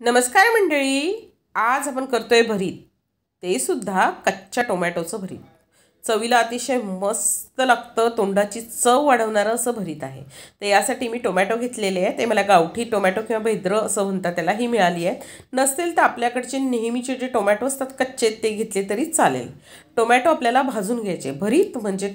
नमस्कार मंडळी. आज आपण करतोय भरीत. ते सुद्धा कच्च्या टोमॅटोचं भरीत. चवीला अतिशय मस्त लागतं तोंडाची चव वाढवणारं असं भरीत आहे. तर यासाठी मी टोमॅटो घेतलेले आहे ते मला गावठी टोमॅटो किंवा भेद्र असं म्हणतात त्याला ही मिळाली आहे नसतील तर आपल्याकडचे नेहमीचे जे टोमॅटो असतात कच्चे ते घेतले तरी चालेल. टोमॅटो आपल्याला भाजून घ्यायचे. भरीत म्हणजे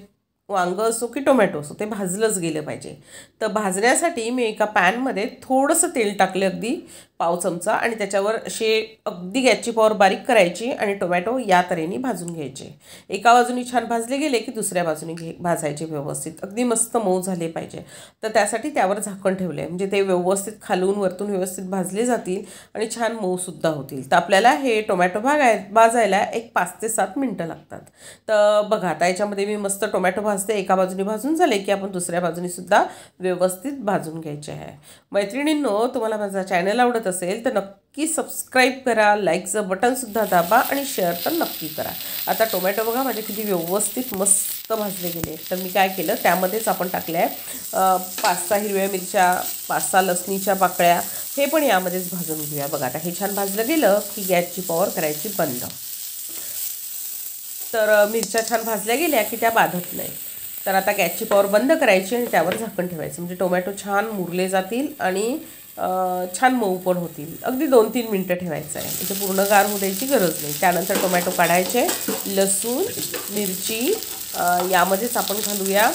वांगं असो की टोमॅटो असो ते भाजलंच गेलं पाहिजे. तर भाजण्यासाठी मी एका पॅनमध्ये थोडंसं तेल टाकले अगदी. पाव चमचा आणि त्याच्यावर असे अगदी गॅसची पॉवर बारीक करायची आणि टोमॅटो या तऱ्हेने भाजून घ्यायचे. एका बाजूने छान भाजले गेले की दुसऱ्या बाजूने घे भाजायचे व्यवस्थित. अगदी मस्त मऊ झाले पाहिजे. तर त्यासाठी त्यावर झाकण ठेवले. म्हणजे ते व्यवस्थित खालून वरतून व्यवस्थित भाजले जातील आणि छान मऊसुद्धा होतील. तर आपल्याला हे टोमॅटो भागाय भाजायला एक पाच ते सात मिनटं लागतात. तर बघा आता याच्यामध्ये मी मस्त टोमॅटो भाजते. एका बाजूने भाजून झाले की आपण दुसऱ्या बाजूनेसुद्धा व्यवस्थित भाजून घ्यायचे आहे. मैत्रिणींनो तुम्हाला माझा चॅनल आवडत असेल तर नक्की सबस्क्राईब करा लाईकचं बटनसुद्धा दाबा आणि शेअर तर नक्की करा. आता टोमॅटो बघा माझे किती व्यवस्थित मस्त भाजले गेले तर मी काय केलं त्यामध्येच आपण टाकले आहे पाच सहा हिरव्या मिरच्या पाच सहा लसणीच्या पाकळ्या हे पण यामध्येच भाजून घेऊया. बघा आता हे छान भाजलं गेलं की गॅसची पॉवर करायची बंद. तर मिरच्या छान भाजल्या गेल्या की त्या बाधत नाही. तर आता गॅसची पॉवर बंद करायची आणि त्यावर झाकण ठेवायचं. म्हणजे टोमॅटो छान मुरले जातील आणि छान मऊ पण होतील. अगदी दोन तीन मिनटं ठेवायचं आहे. इथे पूर्ण गार होऊ द्यायची गरज नाही. त्यानंतर टोमॅटो काढायचे लसूण मिरची यामध्येच आपण घालूया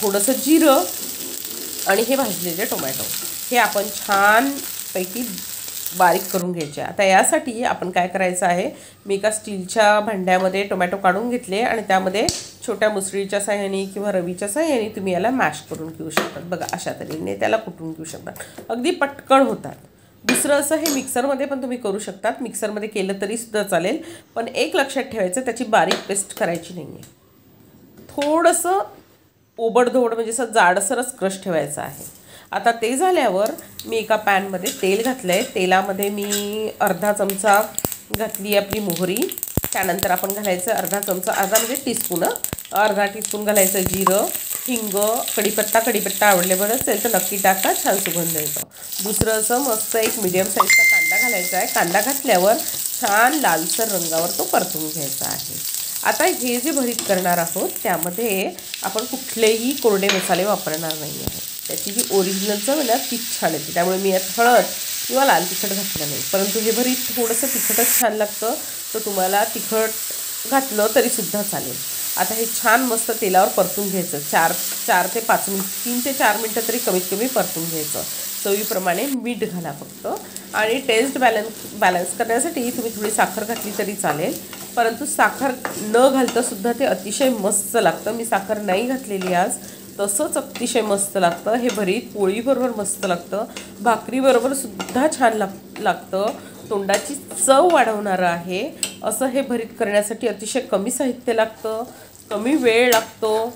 थोडंसं जिरं आणि हे भाजलेले टोमॅटो. हे आपण छानपैकी बारीक करून घ्यायचे आता यासाठी आपण काय करायचं आहे? मी एका स्टीलच्या भांड्यामध्ये टोमॅटो काढून घेतले आणि त्यामध्ये छोट्या मुसळीच्या साह्याने किंवा रवीच्या साह्याने तुम्ही याला मॅश करून घेऊ शकतात. बघा अशा तऱ्हेने त्याला कुटून घेऊ शकतात. अगदी पटकन होतात. दुसरं असं हे मिक्सरमध्ये पण तुम्ही करू शकतात. मिक्सरमध्ये केलं तरीसुद्धा चालेल. पण एक लक्षात ठेवायचं त्याची बारीक पेस्ट करायची नाही आहे थोडंसं ओबडधोबड म्हणजे असं जाडसरच क्रश ठेवायचं आहे. आता ते झाल्यावर मी एका पॅनमध्ये तेल घातलं आहे तेलामध्ये मी अर्धा चमचा घातली आपली मोहरी. त्यानंतर आपण घालायचं अर्धा चमचा अर्धा म्हणजे टीस्पून अर्धा टीस्पून घालायचं जिरं हिंग कढीपत्ता कढीपत्ता आवडले असेल तर नक्की टाका छान सुगंध येतो. दुसरं असं मस्त एक मिडियम साईजचा कांदा घालायचा आहे. कांदा घातल्यावर छान लालसर रंगावर तो परतून घ्यायचा आहे. आता हे जे भरीत करणार आहोत त्यामध्ये आपण कुठलेही कोरडे मसाले वापरणार नाही आहे त्याची जी ओरिजिनल चव आहे ना तीच छान येते. त्यामुळे मी यात हळद किंवा लाल तिखट घातलं नाही. परंतु हे भरीत थोडंसं तिखटच छान लागतं. तर तुम्हाला तिखट घातलं तरीसुद्धा चालेल. आता हे छान मस्त तेलावर परतून घ्यायचं. चार चार ते पाच मिनिट तीन ते चार मिनटं तरी कमीत कमी परतून घ्यायचं. चवीप्रमाणे मीठ घाला फक्त. आणि टेस्ट बॅलन्स बॅलन्स करण्यासाठी तुम्ही थोडी साखर घातली तरी चालेल. परंतु साखर न घालतासुद्धा ते अतिशय मस्त लागतं. मी साखर नाही घातलेली आज. तसंच अतिशय मस्त लागतं. हे भरीत पोळीबरोबर मस्त लागतं. भाकरीबरोबर सुद्धा छान लाग लागतं. तोंडाची चव वाढवणारं आहे. असं हे भरीत करण्यासाठी अतिशय कमी साहित्य लागतं. कमी वेळ लागतो.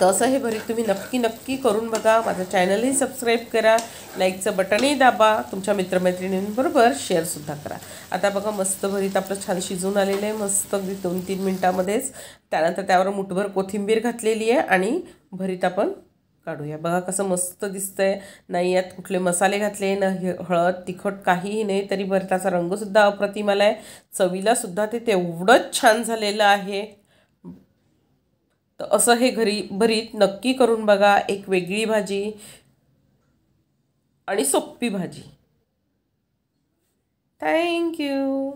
तसं हे भरीत तुम्ही नक्की नक्की करून बघा. माझं चॅनलही सबस्क्राईब करा. लाईकचं बटनही दाबा. तुमच्या मित्रमैत्रिणींबरोबर शेअरसुद्धा करा. आता बघा मस्त भरीत आपलं छान शिजून आलेलं आहे. मस्त अगदी दोन तीन मिनटामध्येच. त्यानंतर त्यावर मुठभर कोथिंबीर घातलेली आहे आणि भरीत आपण काढूया. बघा कसं मस्त दिसतंय. नाही यात कुठले मसाले घातले न हळद तिखट काहीही नाही तरी भरताचा रंगसुद्धा अप्रतिम आला आहे चवीलासुद्धा ते तेवढंच छान झालेलं आहे. तर असं हे घरी भरीत नक्की करून बघा. एक वेगळी भाजी आणि सोपी भाजी. थँक्यू